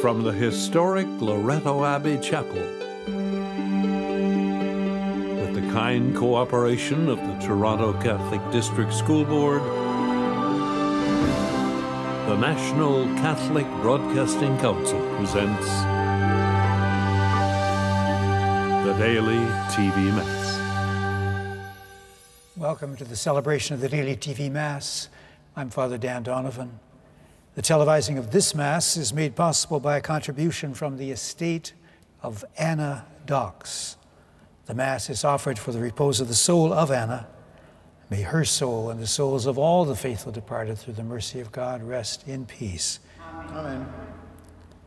from the historic Loretto Abbey Chapel. With the kind cooperation of the Toronto Catholic District School Board, the National Catholic Broadcasting Council presents the Daily TV Mass. Welcome to the celebration of the Daily TV Mass. I'm Father Dan Donovan. The televising of this Mass is made possible by a contribution from the estate of Anna Dox. The Mass is offered for the repose of the soul of Anna. May her soul and the souls of all the faithful departed through the mercy of God rest in peace. Amen.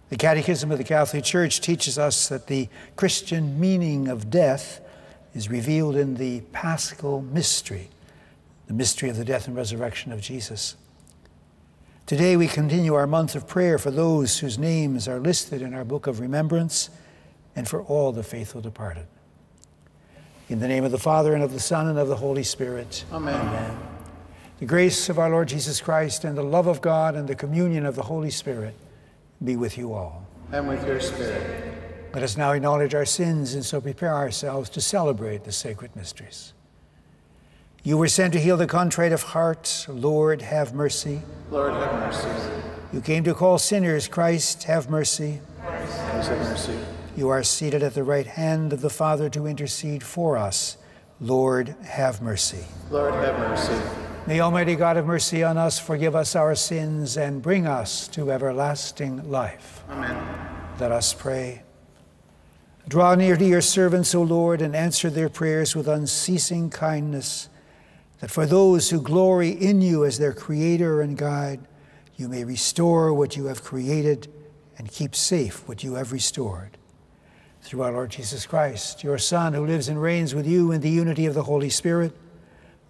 The Catechism of the Catholic Church teaches us that the Christian meaning of death is revealed in the paschal mystery, the mystery of the death and resurrection of Jesus. Today we continue our month of prayer for those whose names are listed in our book of remembrance and for all the faithful departed. In the name of the Father and of the Son and of the Holy Spirit. Amen. Amen. The grace of our Lord Jesus Christ and the love of God and the communion of the Holy Spirit be with you all. And with your spirit. Let us now acknowledge our sins and so prepare ourselves to celebrate the sacred mysteries. You were sent to heal the contrite of heart. Lord, have mercy. Lord, have mercy. You came to call sinners. Christ, have mercy. Christ, have mercy. You are seated at the right hand of the Father to intercede for us. Lord, have mercy. Lord, have mercy. May Almighty God have mercy on us, forgive us our sins, and bring us to everlasting life. Amen. Let us pray. Draw near to your servants, O Lord, and answer their prayers with unceasing kindness, that for those who glory in you as their creator and guide, you may restore what you have created and keep safe what you have restored. Through our Lord Jesus Christ, your Son, who lives and reigns with you in the unity of the Holy Spirit,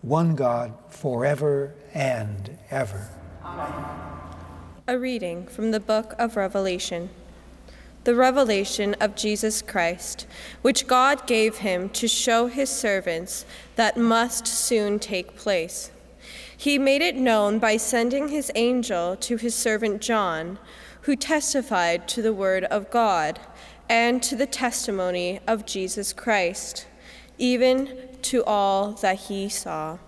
one God, forever and ever. Amen. A reading from the book of Revelation. The revelation of Jesus Christ, which God gave him to show his servants that must soon take place. He made it known by sending his angel to his servant John, who testified to the word of God and to the testimony of Jesus Christ, even to all that he saw.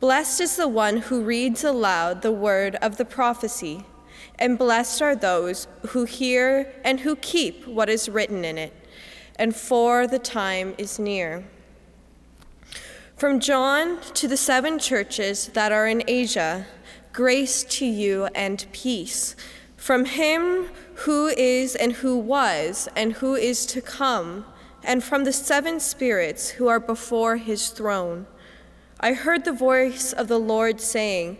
Blessed is the one who reads aloud the word of the prophecy, and blessed are those who hear and who keep what is written in it, and for the time is near. From John to the seven churches that are in Asia, grace to you and peace. From him who is and who was and who is to come, and from the seven spirits who are before his throne. I heard the voice of the Lord saying,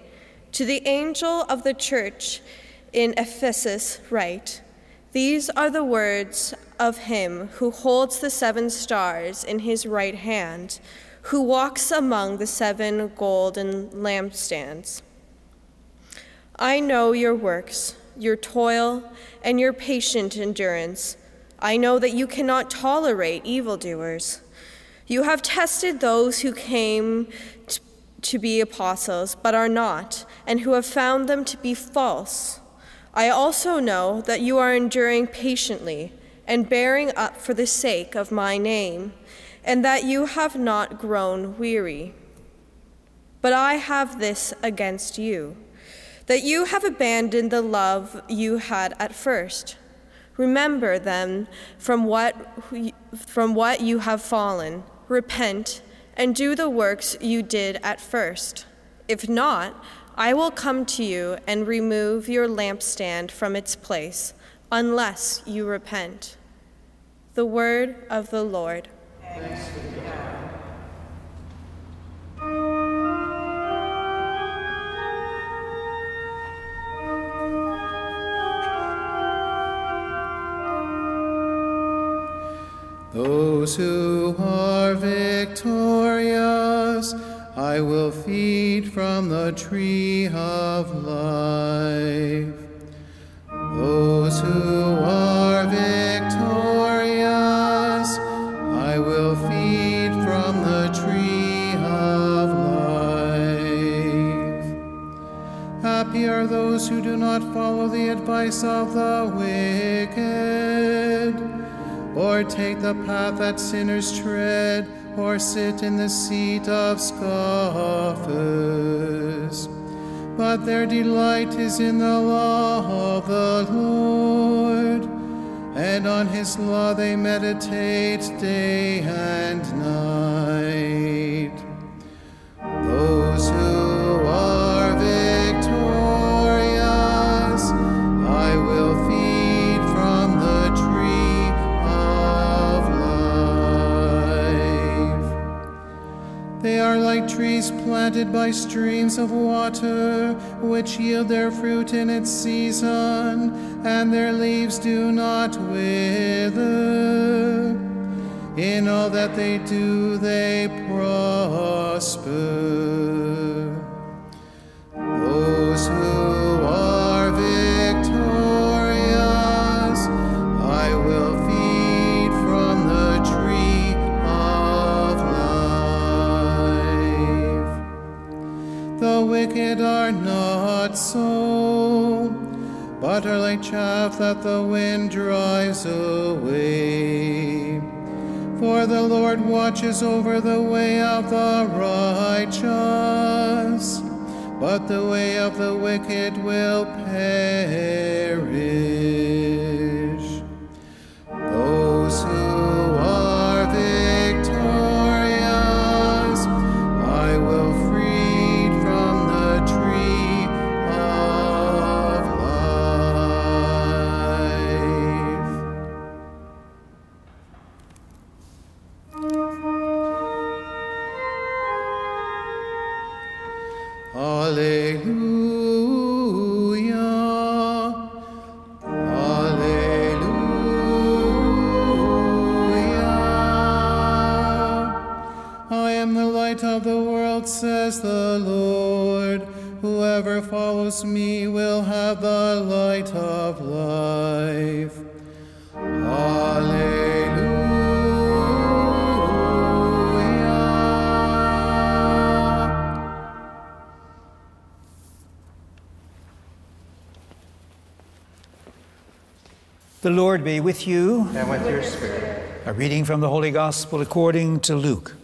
To the angel of the church in Ephesus, write, These are the words of him who holds the seven stars in his right hand, who walks among the seven golden lampstands. I know your works, your toil, and your patient endurance. I know that you cannot tolerate evildoers. You have tested those who came to be apostles, but are not, and who have found them to be false. I also know that you are enduring patiently and bearing up for the sake of my name, and that you have not grown weary. But I have this against you that you have abandoned the love you had at first. Remember then from what, from what you have fallen, repent, and do the works you did at first. If not, I will come to you and remove your lampstand from its place, unless you repent. The word of the Lord. Those who are victorious, I will feed from the tree of life. Those who are victorious, I will feed from the tree of life. Happy are those who do not follow the advice of the wicked, or take the path that sinners tread, or sit in the seat of scoffers. But their delight is in the law of the Lord, and on his law they meditate day and night. Planted by streams of water, which yield their fruit in its season, and their leaves do not wither. In all that they do, they prosper. Are not so, but are like chaff that the wind drives away. For the Lord watches over the way of the righteous, but the way of the wicked will perish. The Lord be with you. And with your spirit. A reading from the Holy Gospel according to Luke.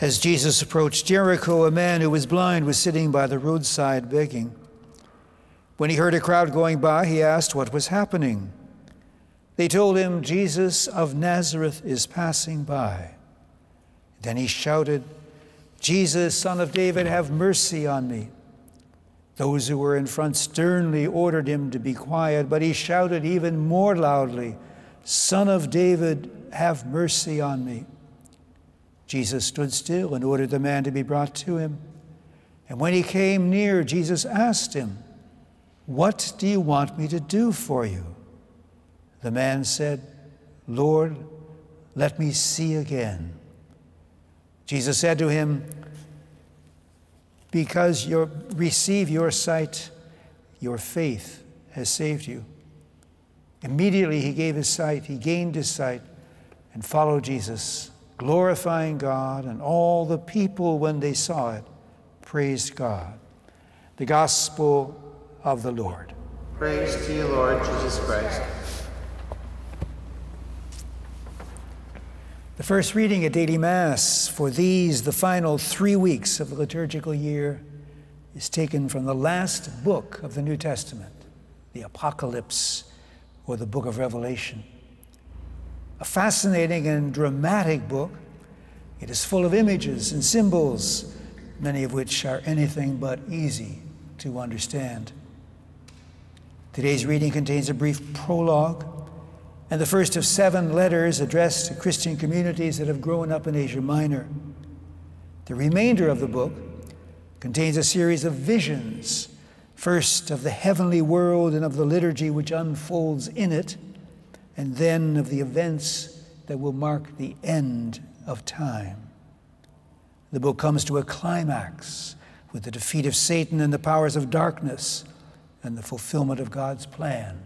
As Jesus approached Jericho, a man who was blind was sitting by the roadside begging. When he heard a crowd going by, he asked what was happening. They told him, Jesus of Nazareth is passing by. Then he shouted, Jesus, son of David, have mercy on me. Those who were in front sternly ordered him to be quiet, but he shouted even more loudly, Son of David, have mercy on me. Jesus stood still and ordered the man to be brought to him. And when he came near, Jesus asked him, What do you want me to do for you? The man said, Lord, let me see again. Jesus said to him, Because you receive your sight, your faith has saved you. Immediately he gave his sight, he gained his sight, and followed Jesus, glorifying God, and all the people, when they saw it, praised God. The Gospel of the Lord. Praise to you, Lord Jesus Christ. The first reading at daily Mass for these, the final three weeks of the liturgical year, is taken from the last book of the New Testament, the Apocalypse, or the book of Revelation. A fascinating and dramatic book. It is full of images and symbols, many of which are anything but easy to understand. Today's reading contains a brief prologue and the first of seven letters addressed to Christian communities that have grown up in Asia Minor. The remainder of the book contains a series of visions, first of the heavenly world and of the liturgy which unfolds in it, and then of the events that will mark the end of time. The book comes to a climax with the defeat of Satan and the powers of darkness and the fulfillment of God's plan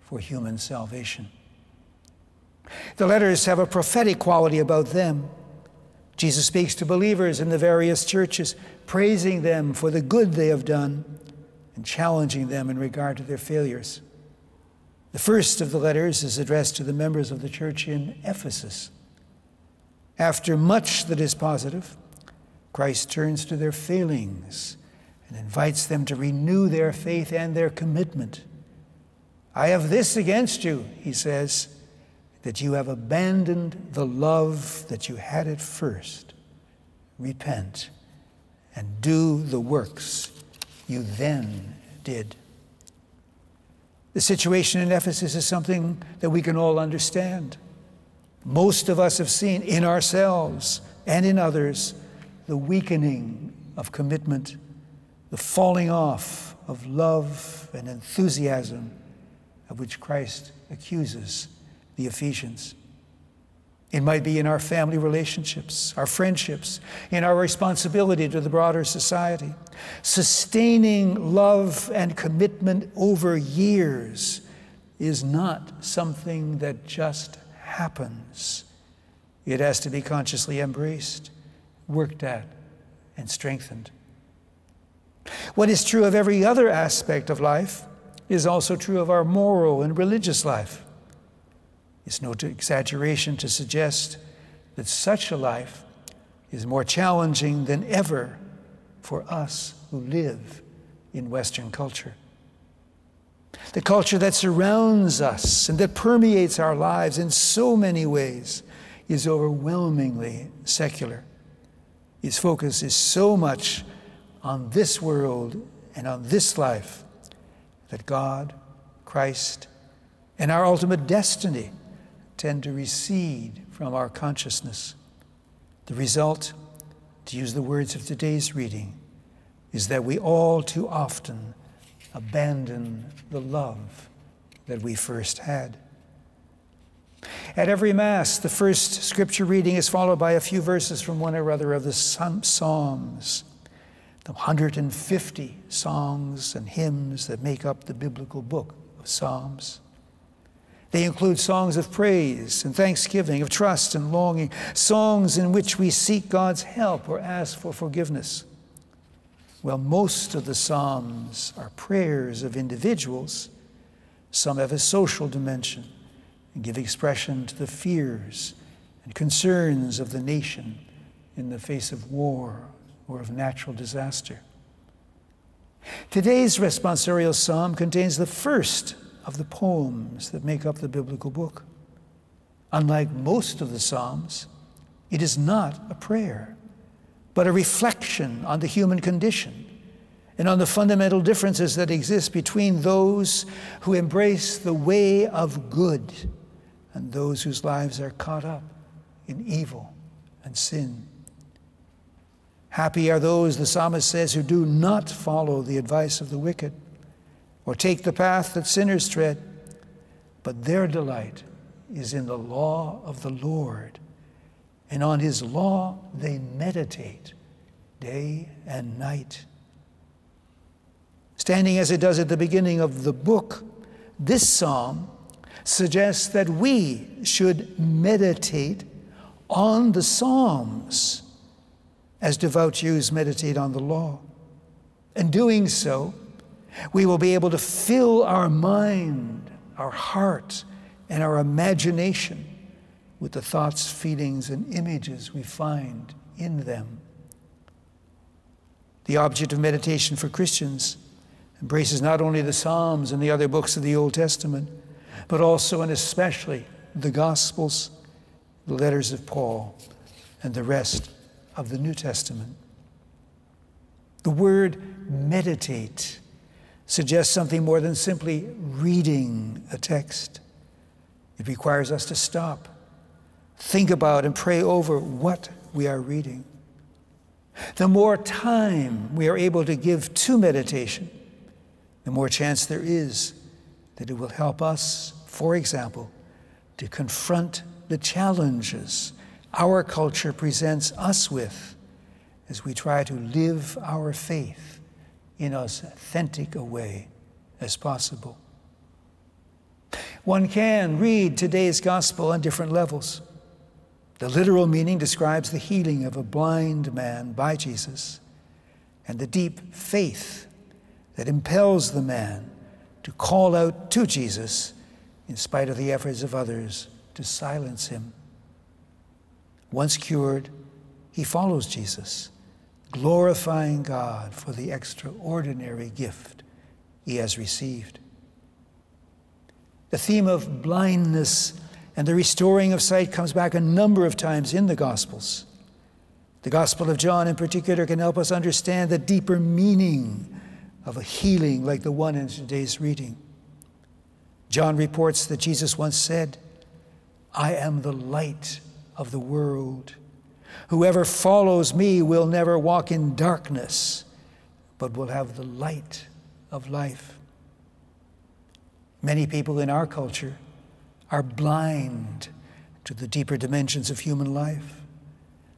for human salvation. The letters have a prophetic quality about them. Jesus speaks to believers in the various churches, praising them for the good they have done and challenging them in regard to their failures. The first of the letters is addressed to the members of the church in Ephesus. After much that is positive, Christ turns to their failings and invites them to renew their faith and their commitment. I have this against you, he says, that you have abandoned the love that you had at first. Repent and do the works you then did. The situation in Ephesus is something that we can all understand. Most of us have seen in ourselves and in others the weakening of commitment, the falling off of love and enthusiasm of which Christ accuses the Ephesians. It might be in our family relationships, our friendships, in our responsibility to the broader society. Sustaining love and commitment over years is not something that just happens. It has to be consciously embraced, worked at, and strengthened. What is true of every other aspect of life is also true of our moral and religious life. It's no exaggeration to suggest that such a life is more challenging than ever for us who live in Western culture. The culture that surrounds us and that permeates our lives in so many ways is overwhelmingly secular. Its focus is so much on this world and on this life that God, Christ, and our ultimate destiny tend to recede from our consciousness. The result, to use the words of today's reading, is that we all too often abandon the love that we first had. At every Mass, the first scripture reading is followed by a few verses from one or other of the Psalms, the 150 songs and hymns that make up the biblical book of Psalms. They include songs of praise and thanksgiving, of trust and longing, songs in which we seek God's help or ask for forgiveness. Well, most of the Psalms are prayers of individuals. Some have a social dimension and give expression to the fears and concerns of the nation in the face of war or of natural disaster. Today's responsorial psalm contains the first of the poems that make up the biblical book. Unlike most of the Psalms, it is not a prayer, but a reflection on the human condition and on the fundamental differences that exist between those who embrace the way of good and those whose lives are caught up in evil and sin. Happy are those, the psalmist says, who do not follow the advice of the wicked or take the path that sinners tread, but their delight is in the law of the Lord, and on his law they meditate day and night. Standing as it does at the beginning of the book, this psalm suggests that we should meditate on the Psalms as devout Jews meditate on the law. And doing so, we will be able to fill our mind, our heart, and our imagination with the thoughts, feelings, and images we find in them. The object of meditation for Christians embraces not only the Psalms and the other books of the Old Testament, but also and especially the Gospels, the letters of Paul, and the rest of the New Testament. The word meditate suggests something more than simply reading a text. It requires us to stop, think about, and pray over what we are reading. The more time we are able to give to meditation, the more chance there is that it will help us, for example, to confront the challenges our culture presents us with as we try to live our faith in as authentic a way as possible. One can read today's gospel on different levels. The literal meaning describes the healing of a blind man by Jesus and the deep faith that impels the man to call out to Jesus in spite of the efforts of others to silence him. Once cured, he follows Jesus, glorifying God for the extraordinary gift he has received. The theme of blindness and the restoring of sight comes back a number of times in the Gospels. The Gospel of John, in particular, can help us understand the deeper meaning of a healing like the one in today's reading. John reports that Jesus once said, I am the light of the world. Whoever follows me will never walk in darkness, but will have the light of life. Many people in our culture are blind to the deeper dimensions of human life.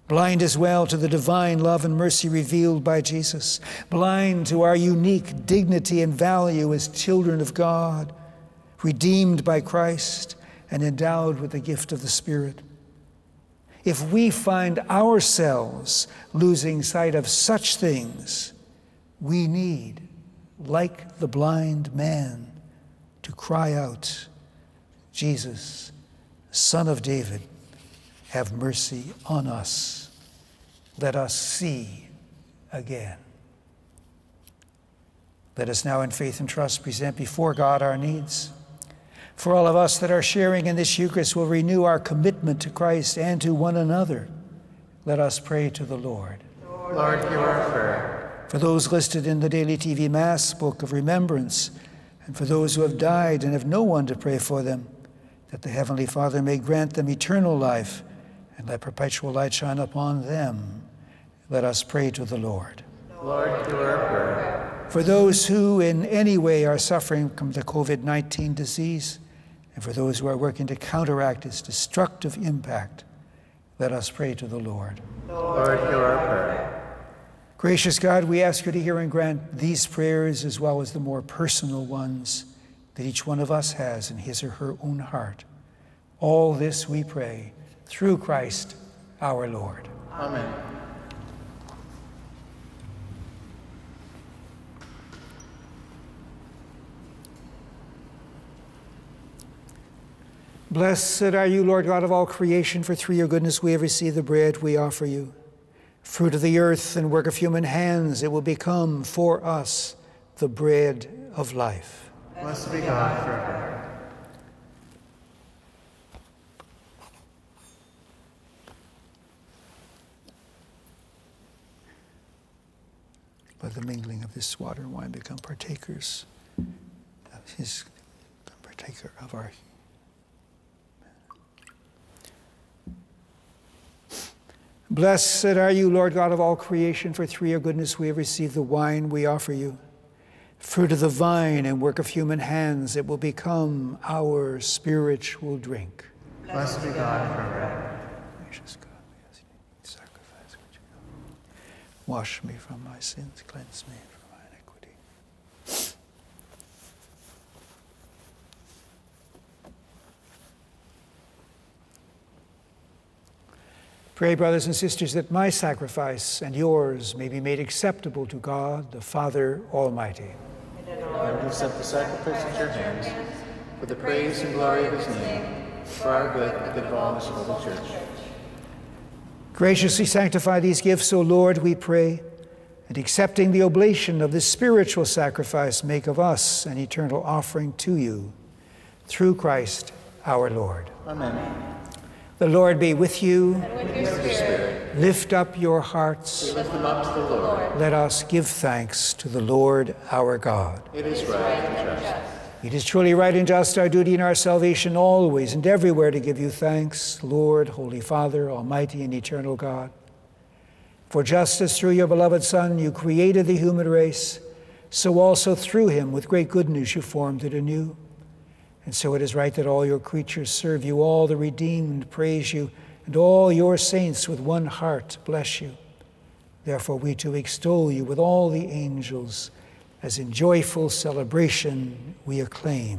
Blind as well to the divine love and mercy revealed by Jesus. Blind to our unique dignity and value as children of God, redeemed by Christ and endowed with the gift of the Spirit. If we find ourselves losing sight of such things, we need, like the blind man, to cry out, Jesus, Son of David, have mercy on us. Let us see again. Let us now, in faith and trust, present before God our needs. For all of us that are sharing in this Eucharist will renew our commitment to Christ and to one another. Let us pray to the Lord. Lord, hear our prayer. For those listed in the Daily TV Mass Book of Remembrance, and for those who have died and have no one to pray for them, that the Heavenly Father may grant them eternal life and let perpetual light shine upon them. Let us pray to the Lord. Lord, hear our prayer. For those who in any way are suffering from the COVID 19 disease, and for those who are working to counteract its destructive impact, let us pray to the Lord. Lord, hear our prayer. Gracious God, we ask you to hear and grant these prayers as well as the more personal ones that each one of us has in his or her own heart. All this we pray through Christ our Lord. Amen. Blessed are you, Lord God of all creation, for through your goodness we have received the bread we offer you. Fruit of the earth and work of human hands, it will become for us the bread of life. Blessed be God forever. By the mingling of this water and wine, become partakers of his partaker of our Blessed are you, Lord God of all creation, for through your goodness we have received the wine we offer you. Fruit of the vine and work of human hands, it will become our spiritual drink. Blessed be God forever. Gracious God, we ask you to sacrifice which you have. Wash me from my sins, cleanse me from my iniquity. Pray, brothers and sisters, that my sacrifice and yours may be made acceptable to God, the Father Almighty. Lord, accept the sacrifice at your hands for the praise and glory of his name, for our good and the good of all his holy church. Graciously sanctify these gifts, O Lord, we pray, and accepting the oblation of this spiritual sacrifice, make of us an eternal offering to you. Through Christ our Lord. Amen. The Lord be with you. With your spirit, Lift up your hearts. lift them up to the Lord. Let us give thanks to the Lord our God. It is right and just. It is truly right and just our duty and our salvation always and everywhere to give you thanks, Lord, Holy Father, Almighty and eternal God. For just as through your beloved Son you created the human race, so also through him with great goodness you formed it anew. And so it is right that all your creatures serve you, all the redeemed praise you, and all your saints with one heart bless you. Therefore, we too extol you with all the angels, as in joyful celebration we acclaim.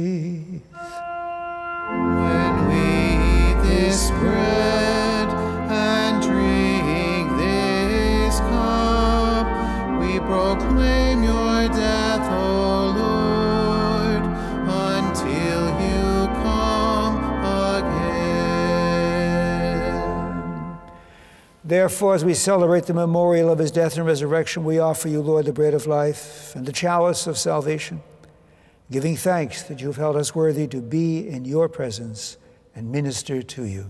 Therefore, as we celebrate the memorial of his death and resurrection, we offer you, Lord, the bread of life and the chalice of salvation, giving thanks that you have held us worthy to be in your presence and minister to you.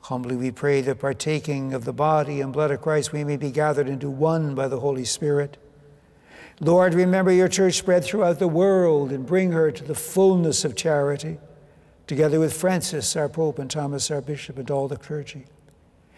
Humbly we pray that partaking of the body and blood of Christ, we may be gathered into one by the Holy Spirit. Lord, remember your church spread throughout the world and bring her to the fullness of charity, together with Francis, our Pope, and Thomas, our Bishop, and all the clergy.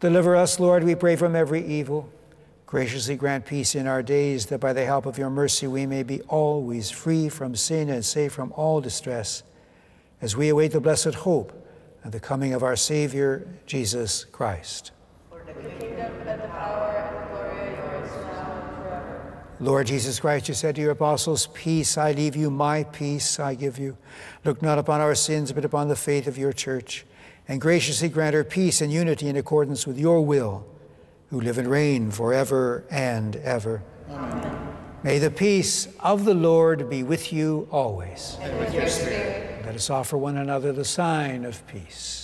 Deliver us, Lord, we pray, from every evil. Graciously grant peace in our days, that by the help of your mercy we may be always free from sin and safe from all distress, as we await the blessed hope and the coming of our Savior, Jesus Christ. Lord Jesus Christ, you said to your apostles, Peace I leave you, my peace I give you. Look not upon our sins, but upon the faith of your church, and graciously grant her peace and unity in accordance with your will, who live and reign forever and ever. Amen. May the peace of the Lord be with you always. And with your spirit. Let us offer one another the sign of peace.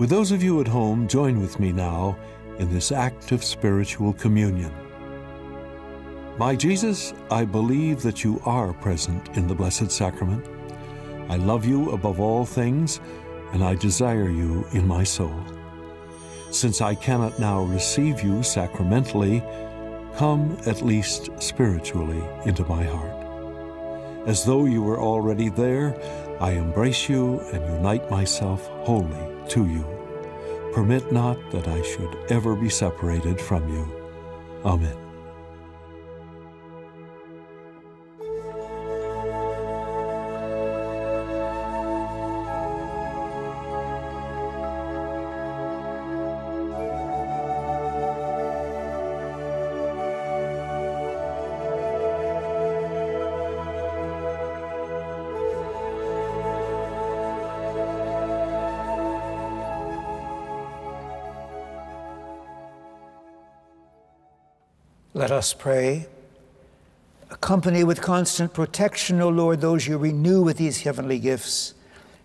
Would those of you at home join with me now in this act of spiritual communion? My Jesus, I believe that you are present in the Blessed Sacrament. I love you above all things, and I desire you in my soul. Since I cannot now receive you sacramentally, come at least spiritually into my heart. As though you were already there, I embrace you and unite myself wholly to you. Permit not that I should ever be separated from you. Amen. Let us pray. Accompany with constant protection, O Lord, those you renew with these heavenly gifts,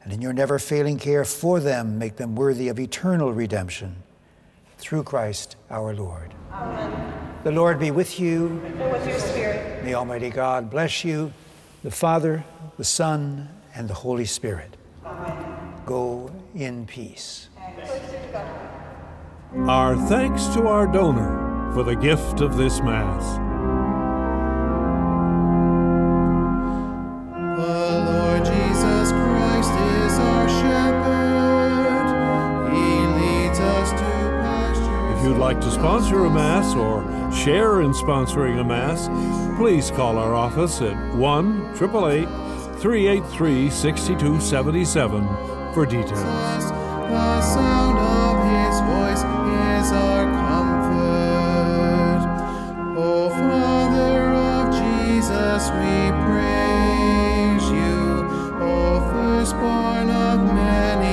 and in your never failing care for them, make them worthy of eternal redemption. Through Christ our Lord. Amen. The Lord be with you. And with your spirit. May Almighty God bless you, the Father, the Son, and the Holy Spirit. Amen. Go in peace. Our thanks to our donor for the gift of this Mass. The Lord Jesus Christ is our shepherd. He leads us to pastures. If you'd like to sponsor a Mass or share in sponsoring a Mass, please call our office at 1 888 383 6277 for details. The sound of his voice is our comfort. We praise you. O firstborn of many,